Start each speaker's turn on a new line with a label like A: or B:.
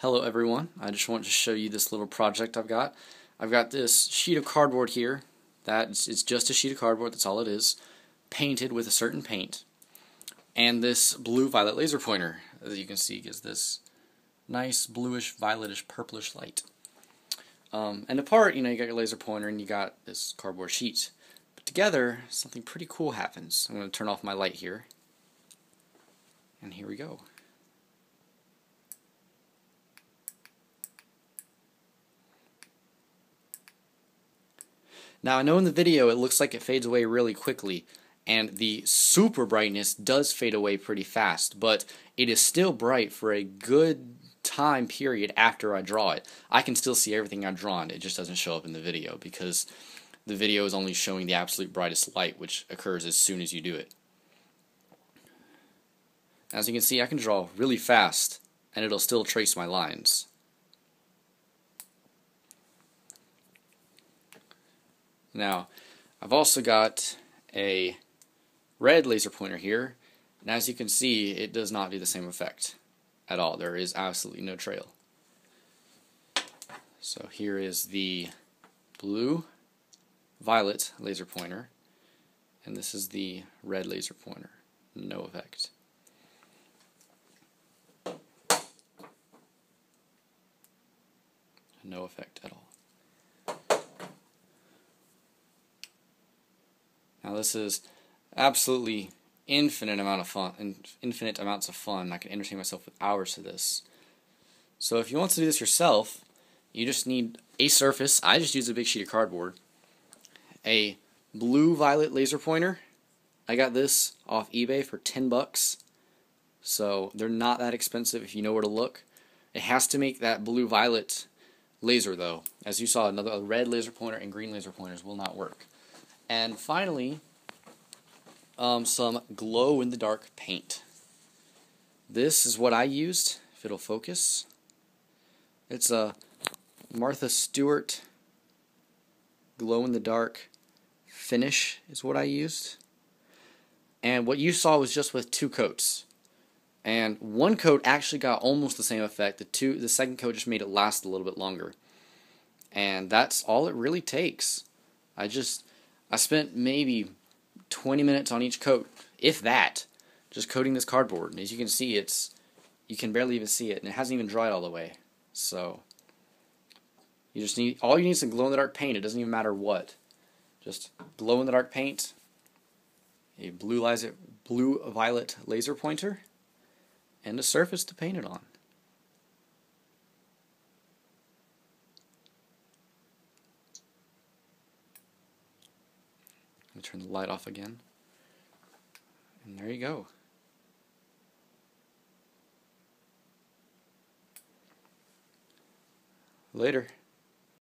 A: Hello everyone, I just wanted to show you this little project I've got. I've got this sheet of cardboard here, that is just a sheet of cardboard, that's all it is, painted with a certain paint. And this blue-violet laser pointer, as you can see, gives this nice bluish, violetish, purplish light. Um, and apart, you know, you got your laser pointer and you got this cardboard sheet. But together, something pretty cool happens. I'm going to turn off my light here. And here we go. Now I know in the video it looks like it fades away really quickly and the super brightness does fade away pretty fast but it is still bright for a good time period after I draw it. I can still see everything I've drawn it just doesn't show up in the video because the video is only showing the absolute brightest light which occurs as soon as you do it. As you can see I can draw really fast and it'll still trace my lines. Now, I've also got a red laser pointer here, and as you can see, it does not do the same effect at all. There is absolutely no trail. So here is the blue violet laser pointer, and this is the red laser pointer. No effect. No effect at all. Now this is absolutely infinite amount of fun, infinite amounts of fun. I can entertain myself with hours to this. So if you want to do this yourself, you just need a surface. I just use a big sheet of cardboard. A blue violet laser pointer. I got this off eBay for 10 bucks. So they're not that expensive if you know where to look. It has to make that blue violet laser though. As you saw, another red laser pointer and green laser pointers will not work. And finally, um, some glow in the dark paint. This is what I used, if it'll focus. It's a Martha Stewart glow in the dark finish, is what I used. And what you saw was just with two coats. And one coat actually got almost the same effect. The two the second coat just made it last a little bit longer. And that's all it really takes. I just I spent maybe 20 minutes on each coat, if that, just coating this cardboard. And as you can see, it's you can barely even see it, and it hasn't even dried all the way. So you just need all you need is some glow in the dark paint. It doesn't even matter what. Just glow in the dark paint, a blue laser, blue violet laser pointer, and a surface to paint it on. Me turn the light off again. And there you go. Later.